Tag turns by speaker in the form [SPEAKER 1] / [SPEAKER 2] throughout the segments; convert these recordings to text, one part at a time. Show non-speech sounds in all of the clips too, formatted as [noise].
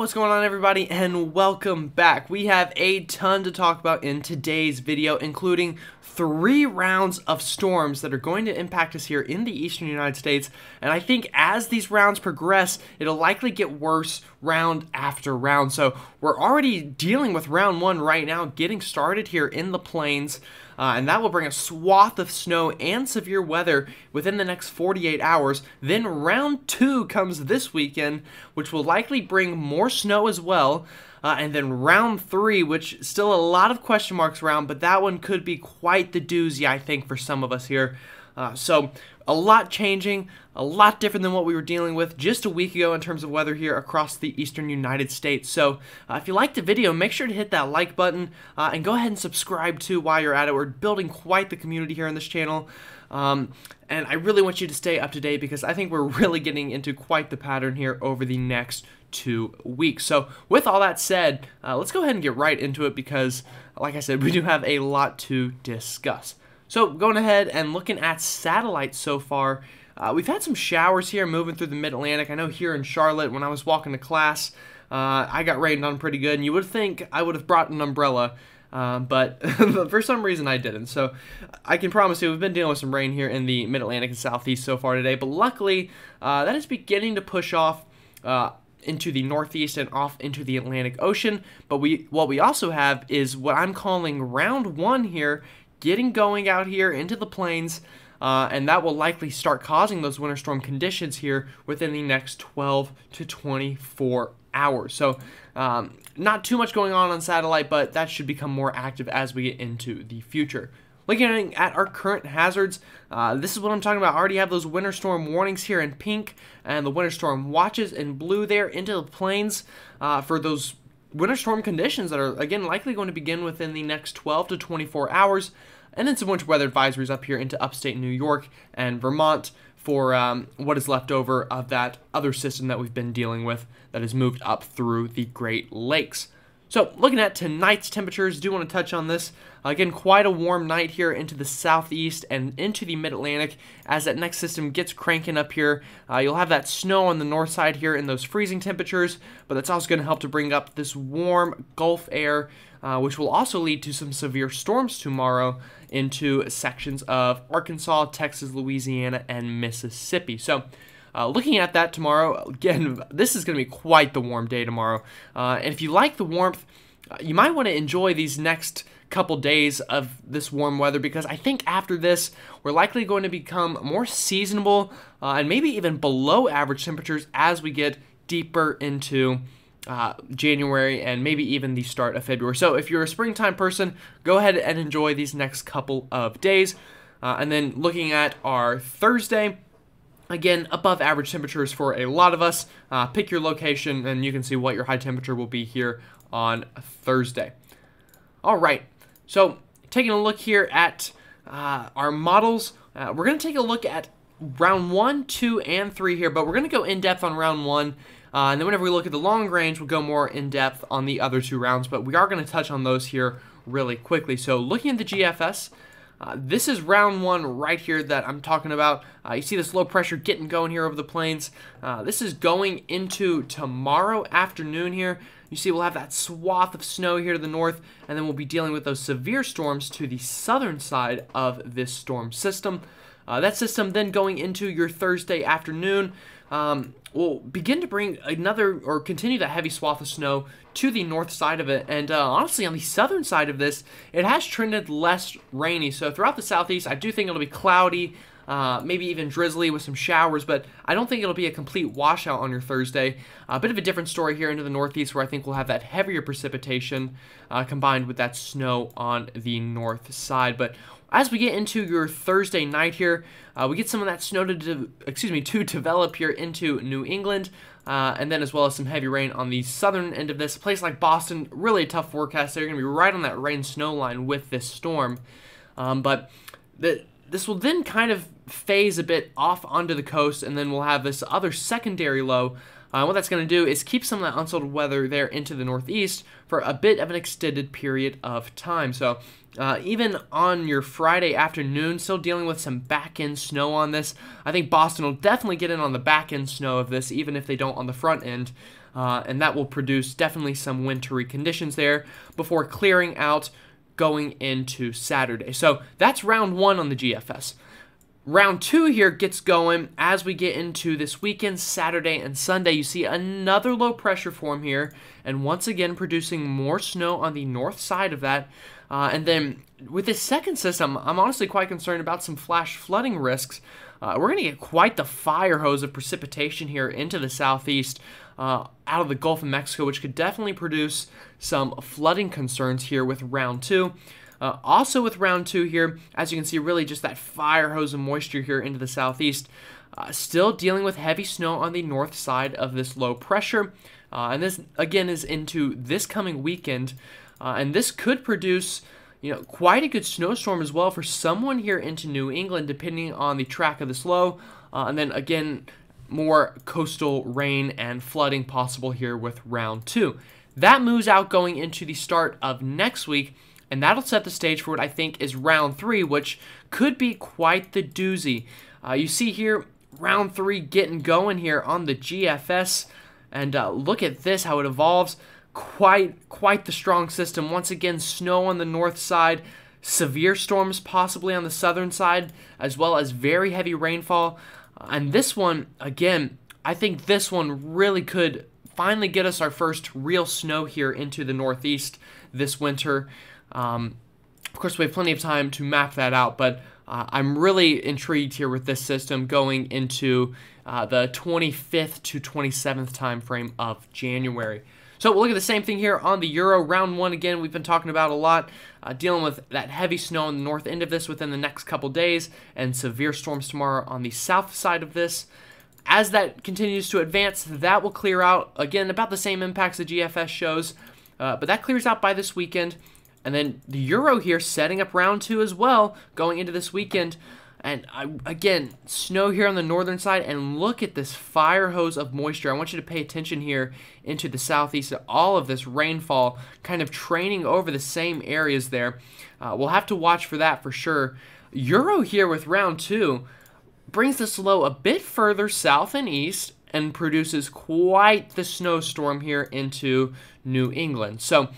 [SPEAKER 1] what's going on everybody and welcome back. We have a ton to talk about in today's video, including three rounds of storms that are going to impact us here in the eastern United States. And I think as these rounds progress, it'll likely get worse round after round. So we're already dealing with round one right now, getting started here in the plains. Uh, and that will bring a swath of snow and severe weather within the next 48 hours. Then round two comes this weekend, which will likely bring more snow as well. Uh, and then round three, which still a lot of question marks around, but that one could be quite the doozy, I think, for some of us here. Uh, so a lot changing, a lot different than what we were dealing with just a week ago in terms of weather here across the eastern United States. So uh, if you liked the video, make sure to hit that like button uh, and go ahead and subscribe too while you're at it. We're building quite the community here on this channel. Um, and I really want you to stay up to date because I think we're [laughs] really getting into quite the pattern here over the next two weeks. So with all that said, uh, let's go ahead and get right into it because, like I said, we do have a lot to discuss. So going ahead and looking at satellites so far, uh, we've had some showers here moving through the mid-Atlantic. I know here in Charlotte, when I was walking to class, uh, I got rained on pretty good, and you would think I would have brought an umbrella, um, [laughs] but for some reason I didn't. So I can promise you we've been dealing with some rain here in the mid-Atlantic and southeast so far today, but luckily uh, that is beginning to push off uh, into the northeast and off into the Atlantic Ocean. But we what we also have is what I'm calling round one here getting going out here into the plains, uh, and that will likely start causing those winter storm conditions here within the next 12 to 24 hours. So, um, not too much going on on satellite, but that should become more active as we get into the future. Looking at our current hazards, uh, this is what I'm talking about. I already have those winter storm warnings here in pink and the winter storm watches in blue there into the plains uh, for those winter storm conditions that are, again, likely going to begin within the next 12 to 24 hours. And then some winter weather advisories up here into upstate New York and Vermont for um, what is left over of that other system that we've been dealing with that has moved up through the Great Lakes. So, looking at tonight's temperatures, do want to touch on this. Again, quite a warm night here into the southeast and into the mid Atlantic as that next system gets cranking up here. Uh, you'll have that snow on the north side here in those freezing temperatures, but that's also going to help to bring up this warm Gulf air, uh, which will also lead to some severe storms tomorrow into sections of Arkansas, Texas, Louisiana, and Mississippi. So, uh, looking at that tomorrow, again, [laughs] this is going to be quite the warm day tomorrow. Uh, and if you like the warmth, uh, you might want to enjoy these next couple days of this warm weather because I think after this, we're likely going to become more seasonable uh, and maybe even below average temperatures as we get deeper into uh, January and maybe even the start of February. So if you're a springtime person, go ahead and enjoy these next couple of days. Uh, and then looking at our Thursday, Again, above average temperatures for a lot of us. Uh, pick your location and you can see what your high temperature will be here on Thursday. All right, so taking a look here at uh, our models, uh, we're going to take a look at round one, two, and three here, but we're going to go in depth on round one. Uh, and then whenever we look at the long range, we'll go more in depth on the other two rounds, but we are going to touch on those here really quickly. So looking at the GFS, uh, this is round one right here that I'm talking about. Uh, you see this low pressure getting going here over the plains. Uh, this is going into tomorrow afternoon here. You see we'll have that swath of snow here to the north, and then we'll be dealing with those severe storms to the southern side of this storm system. Uh, that system then going into your Thursday afternoon um, will begin to bring another or continue that heavy swath of snow to the north side of it. And uh, honestly, on the southern side of this, it has trended less rainy. So throughout the southeast, I do think it'll be cloudy, uh, maybe even drizzly with some showers, but I don't think it'll be a complete washout on your Thursday. A bit of a different story here into the northeast where I think we'll have that heavier precipitation uh, combined with that snow on the north side. But as we get into your Thursday night here, uh, we get some of that snow to, de- excuse me, to develop here into New England, uh, and then as well as some heavy rain on the southern end of this. A place like Boston, really a tough forecast. They're going to be right on that rain-snow line with this storm, um, but the, this will then kind of phase a bit off onto the coast, and then we'll have this other secondary low uh, what that's going to do is keep some of that unsettled weather there into the northeast for a bit of an extended period of time. So uh, even on your Friday afternoon, still dealing with some back end snow on this. I think Boston will definitely get in on the back end snow of this, even if they don't on the front end. uh, and that will produce definitely some wintry conditions there before clearing out going into Saturday. So that's round one on the GFS. Round two here gets going as we get into this weekend, Saturday and Sunday. You see another low pressure form here, and once again producing more snow on the north side of that. Uh, and then with this second system, I'm honestly quite concerned about some flash flooding risks. Uh, we're going to get quite the fire hose of precipitation here into the southeast uh, out of the Gulf of Mexico, which could definitely produce some flooding concerns here with round two. Uh, also with round two here, as you can see, really just that fire hose of moisture here into the southeast. Uh, still dealing with heavy snow on the north side of this low pressure. Uh, and this, again, is into this coming weekend. Uh, and this could produce, you know, quite a good snowstorm as well for someone here into New England, depending on the track of this low. Uh, and then, again, more coastal rain and flooding possible here with round two. That moves out going into the start of next week and that'll set the stage for what I think is round three, which could be quite the doozy. Uh, you see here, round three getting going here on the GFS, and uh, look at this, how it evolves. Quite, quite the strong system. Once again, snow on the north side, severe storms possibly on the southern side, as well as very heavy rainfall. And this one, again, I think this one really could finally get us our first real snow here into the northeast this winter. Um, of course, we have plenty of time to map that out, but uh, I'm really intrigued here with this system going into uh, the 25th to 27th time frame of January. So we'll look at the same thing here on the Euro round one. Again, we've been talking about a lot, uh, dealing with that heavy snow on the north end of this within the next couple days, and severe storms tomorrow on the south side of this. As that continues to advance, that will clear out again about the same impacts the GFS shows, uh, but that clears out by this weekend. And then the Euro here setting up round two as well going into this weekend. And I, again, snow here on the northern side, and look at this fire hose of moisture. I want you to pay attention here into the southeast. All of this rainfall kind of training over the same areas there. Uh, we'll have to watch for that for sure. Euro here with round two brings this low a bit further south and east and produces quite the snowstorm here into New England. So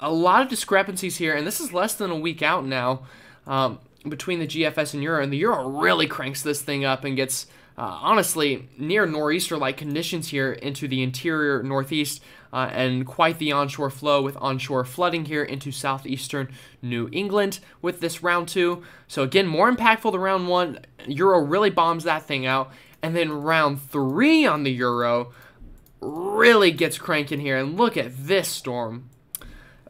[SPEAKER 1] a lot of discrepancies here, and this is less than a week out now um, between the GFS and Euro, and the Euro really cranks this thing up and gets uh, honestly near nor'easter-like conditions here into the interior northeast, uh, and quite the onshore flow with onshore flooding here into southeastern New England with this round two. So again, more impactful than round one. Euro really bombs that thing out, and then round three on the Euro really gets cranking here. And look at this storm.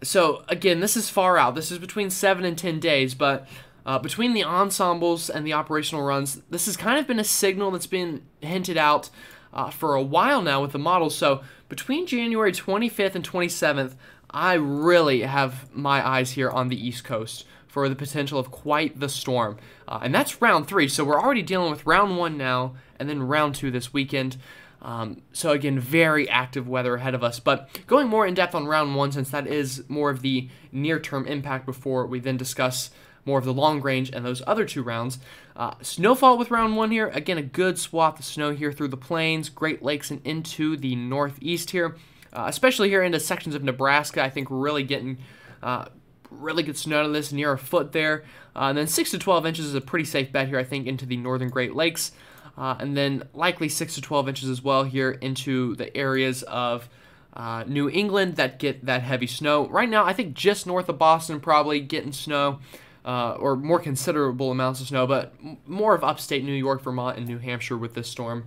[SPEAKER 1] So again, this is far out. This is between seven and ten days, but uh, between the ensembles and the operational runs, this has kind of been a signal that's been hinted out uh, for a while now with the models. So between January 25th and 27th, I really have my eyes here on the East Coast for the potential of quite the storm. Uh, and that's round three, so we're already dealing with round one now, and then round two this weekend. Um, so again, very active weather ahead of us. But going more in depth on round one, since that is more of the near-term impact before we then discuss more of the long range and those other two rounds. Uh, snowfall with round one here. Again, a good swath of snow here through the plains, Great Lakes, and into the northeast here. Uh, especially here into sections of Nebraska, I think really getting uh, really good snow on this near a foot there. Uh, and then 6 to 12 inches is a pretty safe bet here, I think, into the northern Great Lakes uh, and then likely 6 to 12 inches as well here into the areas of uh, New England that get that heavy snow. Right now, I think just north of Boston probably getting snow. Uh, or more considerable amounts of snow, but more of upstate New York, Vermont, and New Hampshire with this storm.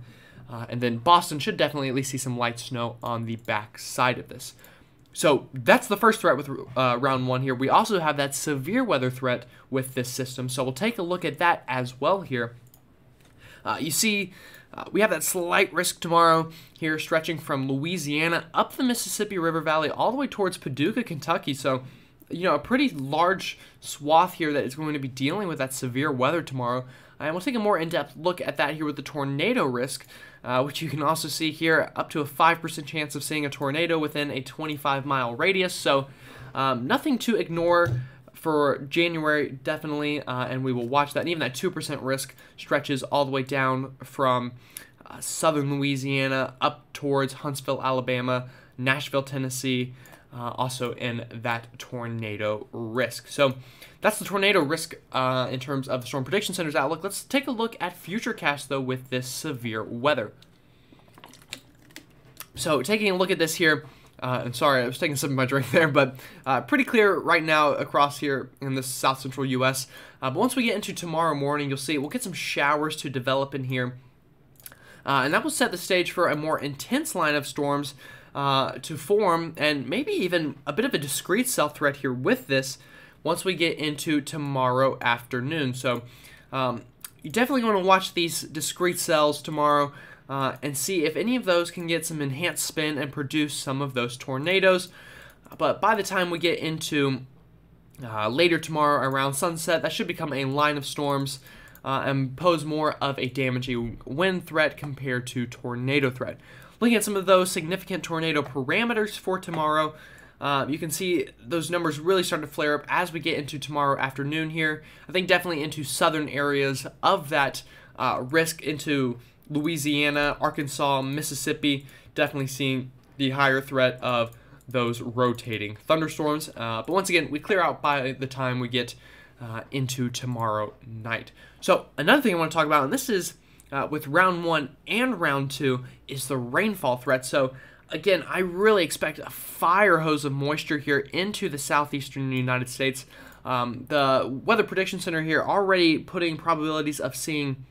[SPEAKER 1] Uh, and then Boston should definitely at least see some light snow on the back side of this. So that's the first threat with uh, round one here. We also have that severe weather threat with this system. So we'll take a look at that as well here. Uh, you see, uh, we have that slight risk tomorrow here, stretching from Louisiana up the Mississippi River Valley all the way towards Paducah, Kentucky. So, you know, a pretty large swath here that is going to be dealing with that severe weather tomorrow. And we'll take a more in depth look at that here with the tornado risk, uh, which you can also see here up to a 5% chance of seeing a tornado within a 25 mile radius. So, um, nothing to ignore for January, definitely, uh, and we will watch that. And even that 2% risk stretches all the way down from uh, southern Louisiana, up towards Huntsville, Alabama, Nashville, Tennessee, uh, also in that tornado risk. So that's the tornado risk uh, in terms of the Storm Prediction Center's outlook. Let's take a look at futurecast though with this severe weather. So taking a look at this here, uh, I'm sorry, I was taking some of my drink [laughs] there, but uh, pretty clear right now across here in the south central U.S. Uh, but once we get into tomorrow morning, you'll see we'll get some showers to develop in here. Uh, and that will set the stage for a more intense line of storms uh, to form, and maybe even a bit of a discrete cell threat here with this once we get into tomorrow afternoon. So um, you definitely want to watch these discrete cells tomorrow uh, and see if any of those can get some enhanced spin and produce some of those tornadoes. But by the time we get into uh, later tomorrow around sunset, that should become a line of storms uh, and pose more of a damaging wind threat compared to tornado threat. Looking at some of those significant tornado parameters for tomorrow, uh, you can see those numbers really start to flare up as we get into tomorrow afternoon here. I think definitely into southern areas of that uh, risk into Louisiana, Arkansas, Mississippi, definitely seeing the higher threat of those rotating thunderstorms. Uh, but once again, we clear out by the time we get uh, into tomorrow night. So another thing I want to talk about, and this is uh, with round one and round two is the rainfall threat. So again, I really expect a fire hose of moisture here into the southeastern United States. Um, the Weather Prediction Center here already putting probabilities of seeing,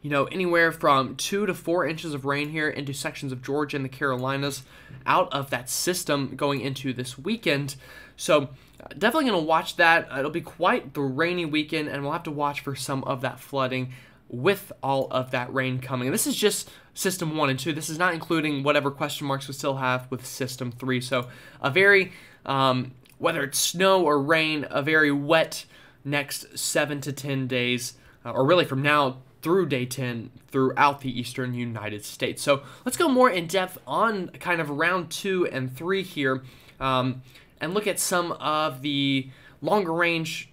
[SPEAKER 1] you know, anywhere from two to four inches of rain here into sections of Georgia and the Carolinas out of that system going into this weekend. So definitely going to watch that. It'll be quite the rainy weekend, and we'll have to watch for some of that flooding with all of that rain coming. This is just system one and two. This is not including whatever question marks we still have with system three. So a very, um, whether it's snow or rain, a very wet next seven to 10 days, uh, or really from now through day 10 throughout the eastern United States. So let's go more in depth on kind of round two and three here um, and look at some of the longer range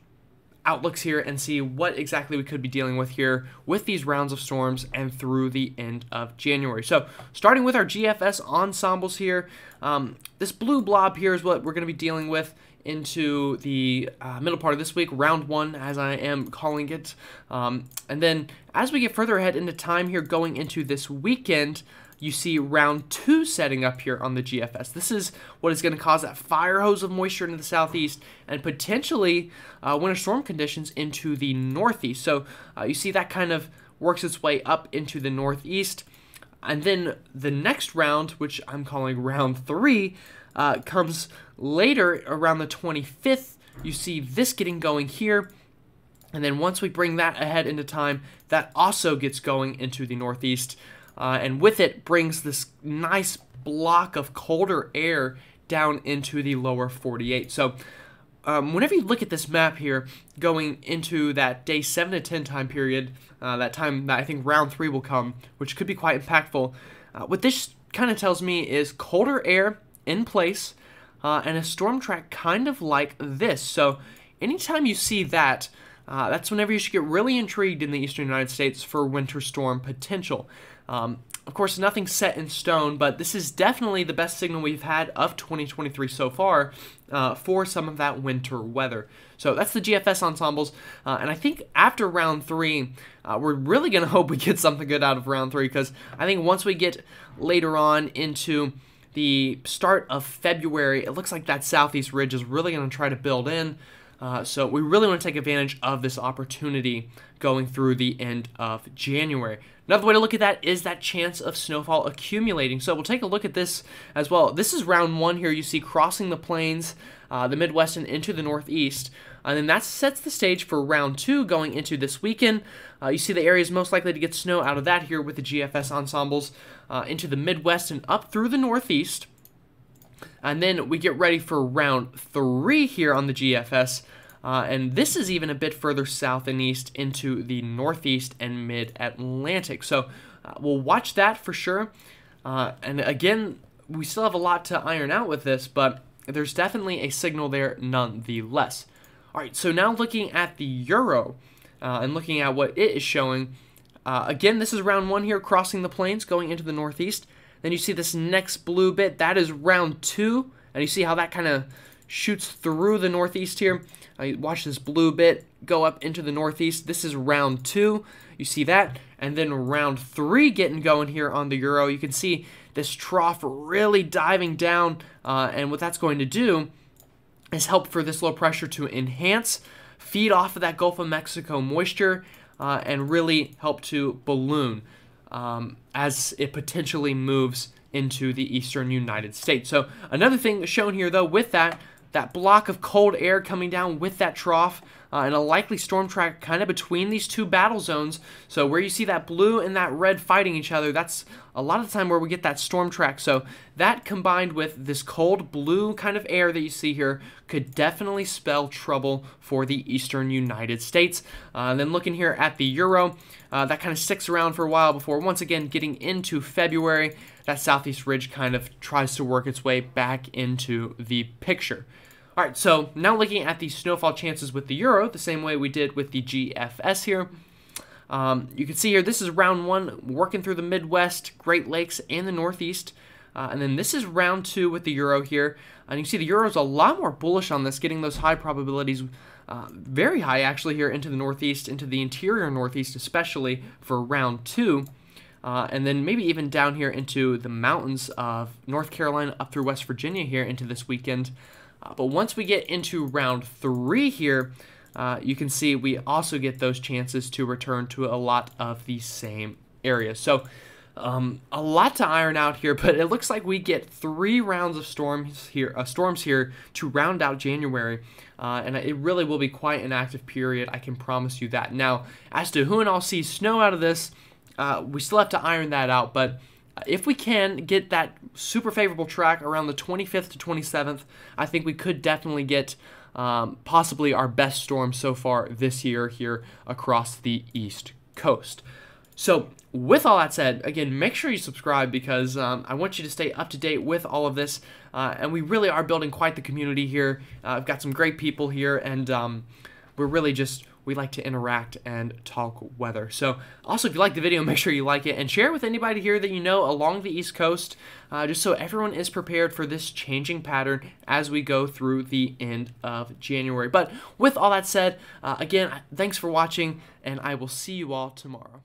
[SPEAKER 1] outlooks here and see what exactly we could be dealing with here with these rounds of storms and through the end of January. So starting with our GFS ensembles here, um, this blue blob here is what we're going to be dealing with into the uh, middle part of this week, round one, as I am calling it. Um, and then as we get further ahead into time here, going into this weekend, you see round two setting up here on the GFS. This is what is going to cause that fire hose of moisture into the southeast and potentially uh, winter storm conditions into the northeast. So uh, you see that kind of works its way up into the northeast. And then the next round, which I'm calling round three, uh, comes later around the 25th. You see this getting going here. And then once we bring that ahead into time, that also gets going into the northeast uh, and with it brings this nice block of colder air down into the lower 48. So um, whenever you look at this map here, going into that day 7 to 10 time period, uh, that time that I think round 3 will come, which could be quite impactful, uh, what this kind of tells me is colder air in place uh, and a storm track kind of like this. So anytime you see that, uh, that's whenever you should get really intrigued in the eastern United States for winter storm potential. Um, of course, nothing set in stone, but this is definitely the best signal we've had of 2023 so far uh, for some of that winter weather. So that's the GFS ensembles, uh, and I think after round three, uh, we're really going [laughs] to hope we get something good out of round three because I think once we get later on into the start of February, it looks like that southeast ridge is really going to try to build in. Uh, so we really want to take advantage of this opportunity going through the end of January. Another way to look at that is that chance of snowfall accumulating. So we'll take a look at this as well. This is round one here. You see crossing the plains, uh, the Midwest, and into the Northeast. And then that sets the stage for round two going into this weekend. Uh, you see the areas most likely to get snow out of that here with the GFS ensembles uh, into the Midwest and up through the Northeast. And then we get ready for round three here on the GFS. Uh, and this is even a bit further south and east into the northeast and mid Atlantic. So uh, we'll watch that for sure. Uh, and again, we still have a lot to iron out with this, but there's definitely a signal there nonetheless. All right, so now looking at the euro uh, and looking at what it is showing, Uh, again, this is round one here, crossing the plains, going into the northeast. Then you see this next blue bit, that is round two, and you see how that kind of shoots through the northeast here. Uh, watch this blue bit go up into the northeast. This is round two. You see that? And then round three getting going here on the Euro. You can see this trough really diving down, uh, and what that's going to do is help for this low pressure to enhance, feed off of that Gulf of Mexico moisture, uh, and really help to balloon um, as it potentially moves into the eastern United States. So another thing shown here though with that, that block of cold air coming down with that trough, uh, and a likely storm track kind of between these two battle zones. So where you see that blue and that red fighting each other, that's a lot of the time where we get that storm track. So that combined with this cold blue kind of air that you see here could definitely spell trouble for the eastern United States. Uh, then looking here at the Euro, uh, that kind of sticks around for a while before once again getting into February, that southeast ridge kind of tries to work its way back into the picture. All right, so now looking at the snowfall chances with the Euro, the same way we did with the GFS here. Um, you can see here, this is round one, working through the Midwest, Great Lakes, and the Northeast. Uh, and then this is round two with the Euro here. And you can see the Euro is a lot more bullish on this, getting those high probabilities, uh, very high actually here into the Northeast, into the interior Northeast especially for round two. Uh, and then maybe even down here into the mountains of North Carolina up through West Virginia here into this weekend. Uh, but once we get into round three here, uh, you can see we also get those chances to return to a lot of the same areas. So um, a lot to iron out here, [laughs] but it looks like we get three rounds of storms here, uh, storms here to round out January, uh, and it really will be quite an active period. I can promise you that. Now, as to who and all sees snow out of this, uh, we still have to iron that out, but if we can get that super favorable track around the 25th to 27th, I think we could definitely get um, possibly our best storm so far this year here across the East Coast. So, with all that said, again, make sure you subscribe because um, I want you to stay up to date with all of this. Uh, and we really are building quite the community here. Uh, I've got some great people here, and um, we're really just we like to interact and talk weather. So also, if you like the video, [laughs] make sure you like it and share it with anybody here that you know along the East Coast, uh, just so everyone is prepared for this changing pattern as we go through the end of January. But with all that said, uh, again, thanks for watching, and I will see you all tomorrow.